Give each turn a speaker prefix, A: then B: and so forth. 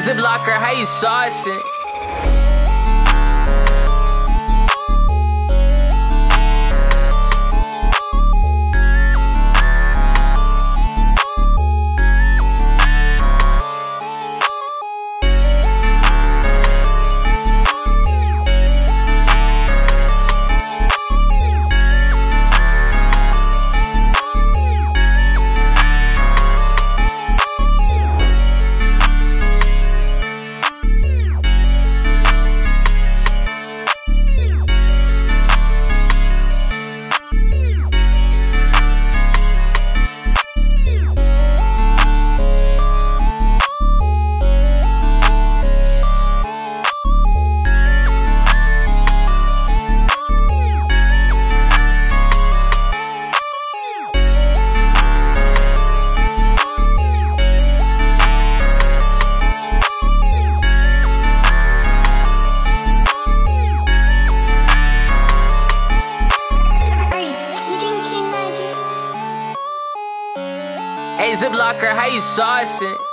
A: Ziplocker, how you saucing? Hey, Ziplocker, how you saucing?